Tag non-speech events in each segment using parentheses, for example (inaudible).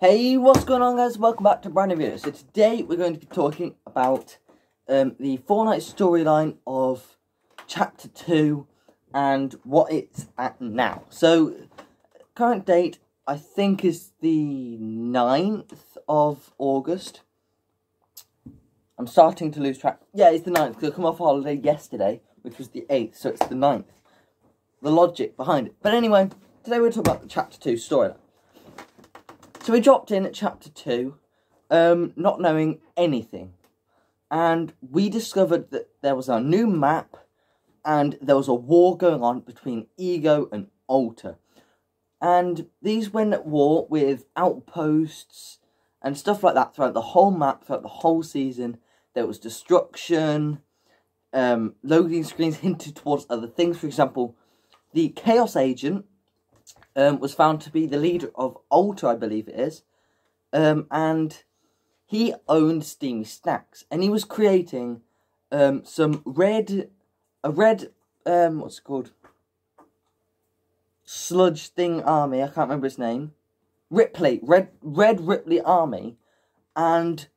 Hey, what's going on guys? Welcome back to brand new video. So today we're going to be talking about um, the Fortnite storyline of Chapter 2 and what it's at now. So, current date, I think is the 9th of August. I'm starting to lose track. Yeah, it's the 9th because I come off holiday yesterday, which was the 8th, so it's the 9th. The logic behind it. But anyway, today we're talking about the Chapter 2 storyline. So we dropped in at chapter two, um, not knowing anything. And we discovered that there was a new map and there was a war going on between Ego and Alter. And these went at war with outposts and stuff like that throughout the whole map, throughout the whole season. There was destruction, um, loading screens (laughs) hinted towards other things. For example, the Chaos Agent um, was found to be the leader of Alter, I believe it is. Um, and he owned Steamy Stacks, and he was creating um, some red, a red, um, what's it called? Sludge thing army. I can't remember his name. Rippley, red, red Rippley army, and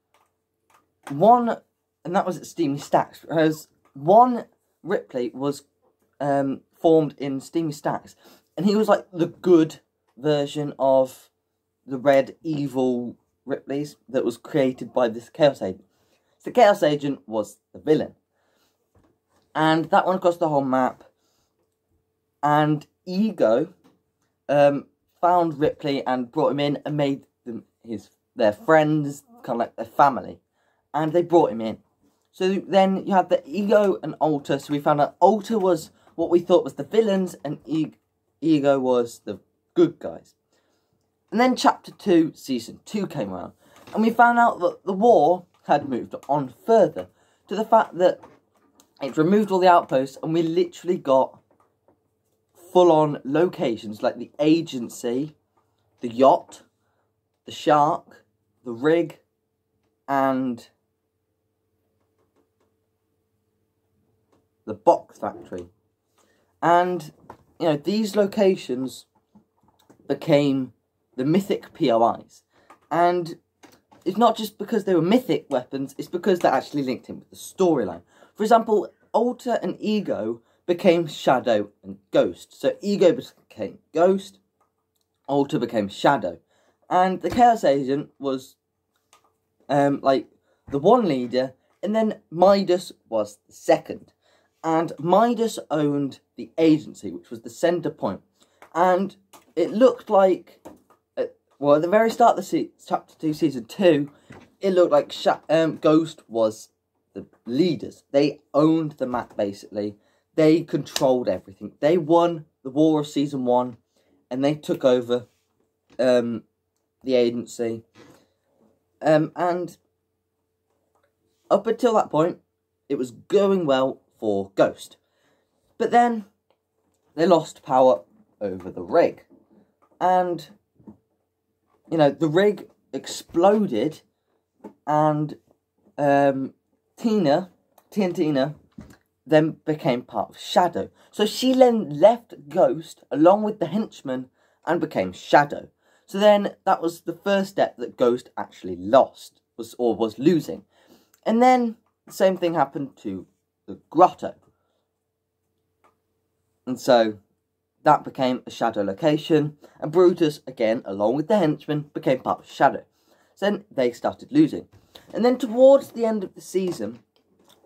one, and that was at Steamy Stacks. Whereas one Rippley was um, formed in Steamy Stacks, and he was like the good version of the red evil Rippley's that was created by this Chaos Agent. So the Chaos Agent was the villain. And that one across the whole map. And Ego um, found Rippley and brought him in and made them his their friends, kind of like their family. And they brought him in. So then you had the Ego and Alter. So we found out Alter was what we thought was the villains and Ego Ego was the good guys. And then chapter 2, season 2 came around, and we found out that the war had moved on further to the fact that it removed all the outposts, and we literally got full on locations like the agency, the yacht, the shark, the rig, and the box factory. And you know, these locations became the mythic POIs. And it's not just because they were mythic weapons, it's because they're actually linked in with the storyline. For example, Alter and Ego became Shadow and Ghost. So Ego became Ghost, Alter became Shadow. And the Chaos Agent was um, like the one leader, and then Midas was the second and Midas owned the agency, which was the centre point. And it looked like, uh, well, at the very start of the chapter two, season two, it looked like Sha- um, Ghost was the leaders. They owned the map basically. They controlled everything. They won the war of season one, and they took over um, the agency. Um, and up until that point, it was going well for Ghost. But then they lost power over the rig. And, you know, the rig exploded and um, Tina, TNTina, then became part of Shadow. So she then left Ghost along with the henchman and became Shadow. So then that was the first step that Ghost actually lost, was or was losing. And then the same thing happened to the grotto. And so that became a shadow location, and Brutus, again, along with the henchmen, became part of the Shadow. So then they started losing. And then towards the end of the season,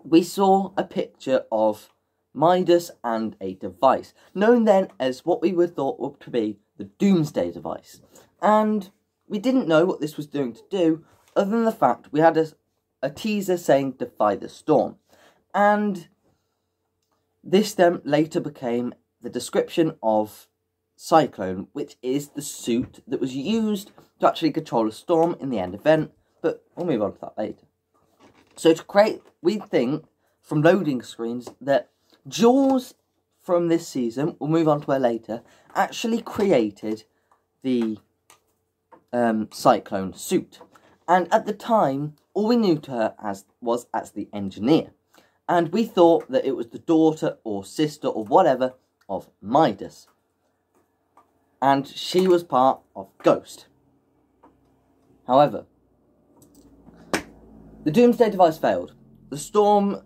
we saw a picture of Midas and a device, known then as what we would thought to be the Doomsday device. And we didn't know what this was doing to do, other than the fact we had a, a teaser saying Defy the Storm. And this then later became the description of Cyclone, which is the suit that was used to actually control a storm in the end event, but we'll move on to that later. So to create, we think, from loading screens, that Jules from this season, we'll move on to her later, actually created the um, Cyclone suit. And at the time, all we knew to her as was as the engineer. And we thought that it was the daughter or sister or whatever of Midas. And she was part of Ghost. However, the Doomsday device failed. The storm.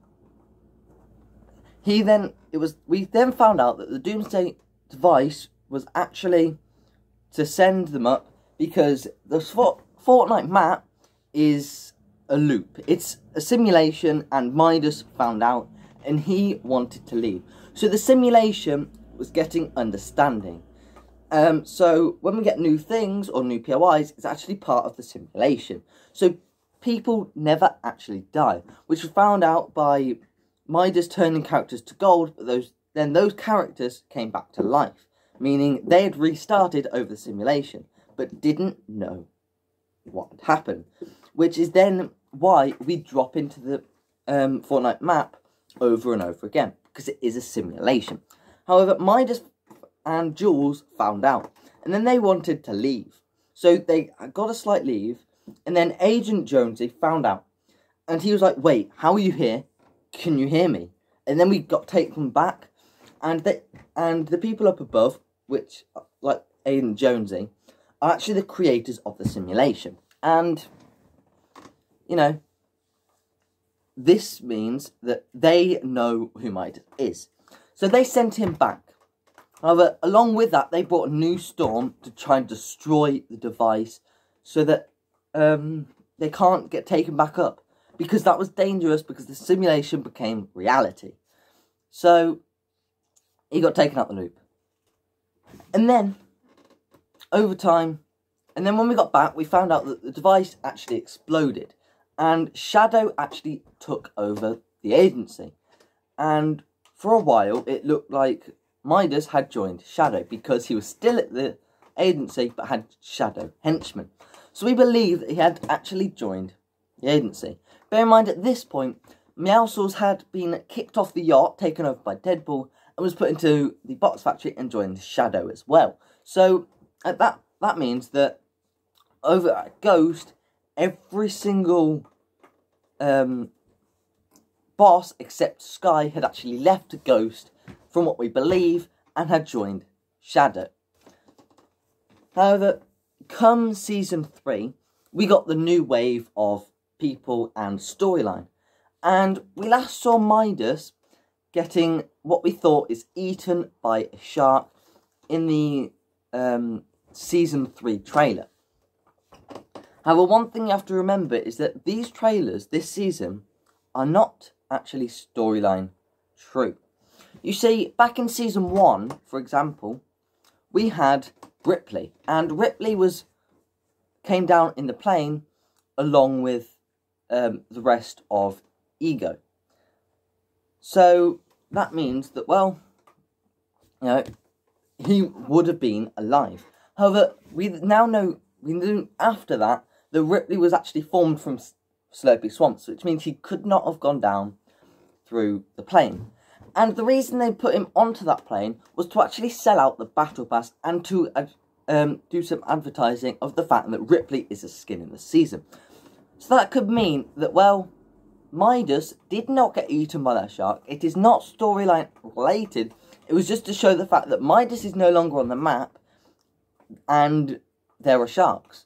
He then it was we then found out that the Doomsday device was actually to send them up because the Fortnite map is a loop. It's a simulation, and Midas found out, and he wanted to leave. So the simulation was getting understanding. Um, so when we get new things or new POIs, it's actually part of the simulation. So people never actually die, which was found out by Midas turning characters to gold, but those then those characters came back to life, meaning they had restarted over the simulation, but didn't know what had happened. Which is then why we drop into the um, Fortnite map over and over again, because it is a simulation. However, Midas and Jules found out, and then they wanted to leave. So they got a slight leave, and then Agent Jonesy found out, and he was like, "Wait, how are you here? Can you hear me?" And then we got taken back, and they and the people up above, which like Agent Jonesy, are actually the creators of the simulation, and you know, this means that they know who Midas is. So they sent him back. However, along with that, they brought a new storm to try and destroy the device so that um, they can't get taken back up. Because that was dangerous because the simulation became reality. So, he got taken out the loop. And then, over time, and then when we got back, we found out that the device actually exploded and Shadow actually took over the agency. And for a while, it looked like Midas had joined Shadow because he was still at the agency but had Shadow henchmen. So we believe that he had actually joined the agency. Bear in mind, at this point, Meowscles had been kicked off the yacht, taken over by Deadpool, and was put into the box factory and joined Shadow as well. So at that that means that over at Ghost, every single um, boss except Sky had actually left a Ghost from what we believe and had joined Shadow. However, come season 3, we got the new wave of people and storyline. And we last saw Midas getting what we thought is eaten by a shark in the um, season 3 trailer. However, one thing you have to remember is that these trailers this season are not actually storyline true. You see, back in season one, for example, we had Rippley, and Rippley was came down in the plane along with um, the rest of Ego. So that means that well, you know, he would have been alive. However, we now know we knew after that the Rippley was actually formed from Slurpy Swamps, which means he could not have gone down through the plane. And the reason they put him onto that plane was to actually sell out the Battle Pass and to um, do some advertising of the fact that Rippley is a skin in the season. So that could mean that, well, Midas did not get eaten by that shark. It is not storyline related. It was just to show the fact that Midas is no longer on the map and there are sharks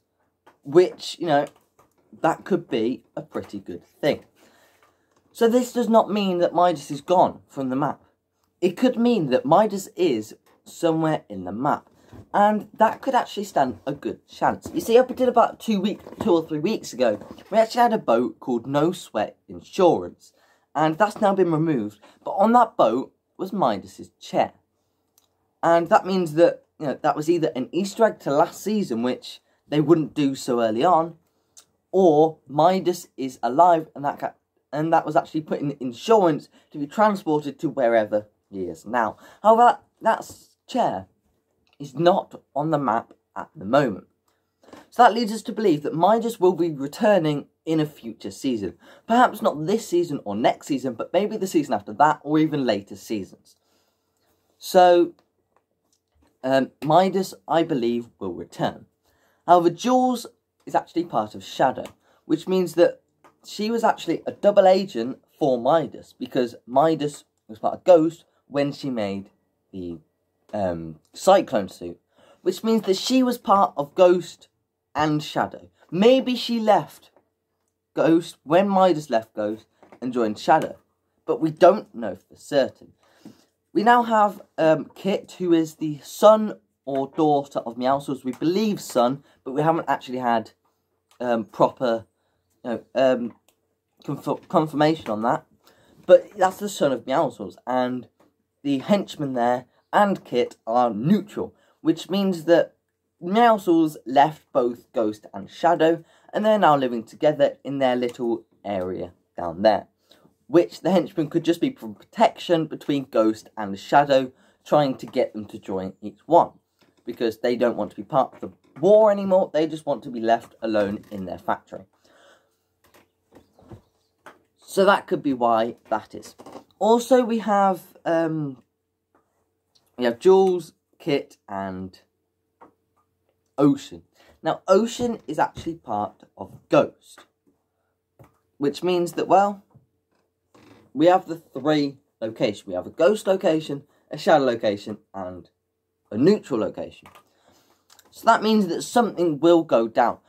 which, you know, that could be a pretty good thing. So this does not mean that Midas is gone from the map. It could mean that Midas is somewhere in the map. And that could actually stand a good chance. You see, up until about two week, two or three weeks ago, we actually had a boat called No Sweat Insurance. And that's now been removed. But on that boat was Midas's chair. And that means that, you know, that was either an Easter egg to last season, which they wouldn't do so early on, or Midas is alive and that and that was actually put in insurance to be transported to wherever he is now. However, that chair is not on the map at the moment. So that leads us to believe that Midas will be returning in a future season. Perhaps not this season or next season, but maybe the season after that or even later seasons. So, um, Midas, I believe, will return. However, Jules is actually part of Shadow, which means that she was actually a double agent for Midas because Midas was part of Ghost when she made the um, Cyclone suit, which means that she was part of Ghost and Shadow, Maybe she left Ghost when Midas left Ghost and joined Shadow, but we don't know for certain. We now have um, Kit, who is the son or daughter of Meowscles. We believe son, but we haven't actually had um, proper you know, um, conf confirmation on that. But that's the son of Meowscles, and the henchman there and Kit are neutral, which means that Meowscles left both Ghost and Shadow, and they're now living together in their little area down there. Which the henchman could just be for protection between Ghost and Shadow, trying to get them to join each one. Because they don't want to be part of the war anymore, they just want to be left alone in their factory. So that could be why that is. Also, we have um, we have Jules, Kit, and Ocean. Now, Ocean is actually part of Ghost, which means that well, we have the three locations. We have a Ghost location, a Shadow location, and a neutral location. So that means that something will go down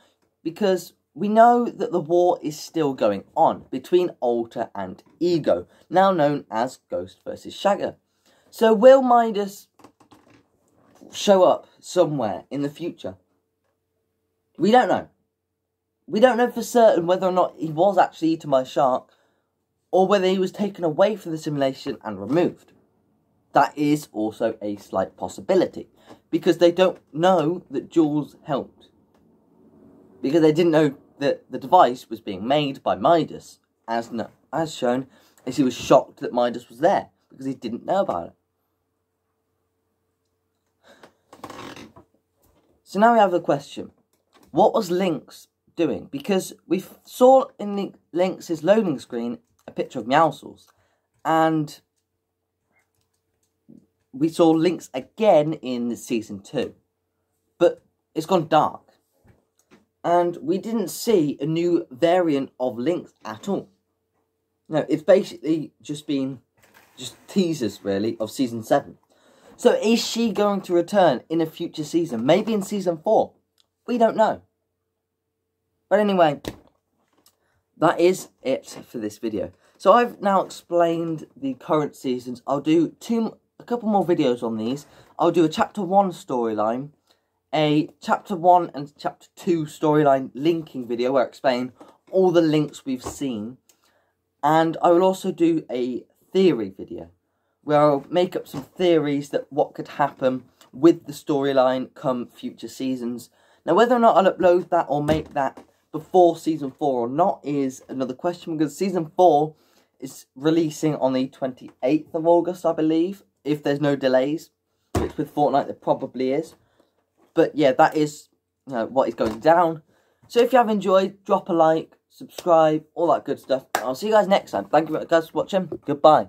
because we know that the war is still going on between Alter and Ego, now known as Ghost versus Shadow. So will Midas show up somewhere in the future? We don't know. We don't know for certain whether or not he was actually eaten by a shark or whether he was taken away from the simulation and removed. That is also a slight possibility because they don't know that Jules helped. Because they didn't know that the device was being made by Midas, as, no, as shown, as he was shocked that Midas was there, because he didn't know about it. So now we have the question. What was Lynx doing? Because we saw in Lynx's loading screen a picture of Meowscles, and we saw Lynx again in the Season 2. But it's gone dark and we didn't see a new variant of Lynx at all. No, it's basically just been just teasers really of season seven. So is she going to return in a future season? Maybe in season four. We don't know. But anyway, that is it for this video. So I've now explained the current seasons. I'll do two, a couple more videos on these. I'll do a chapter one storyline a chapter 1 and chapter 2 storyline linking video where I explain all the links we've seen. And I will also do a theory video where I'll make up some theories that what could happen with the storyline come future seasons. Now whether or not I'll upload that or make that before season 4 or not is another question because season 4 is releasing on the 28th of August I believe if there's no delays which with Fortnite there probably is. But yeah, that is you know, what is going down. So if you have enjoyed, drop a like, subscribe, all that good stuff. I'll see you guys next time. Thank you guys for watching. Goodbye.